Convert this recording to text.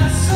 Yes.